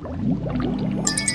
Música